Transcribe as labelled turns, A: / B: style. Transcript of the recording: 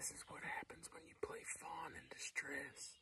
A: This is what happens when you play Fawn in Distress.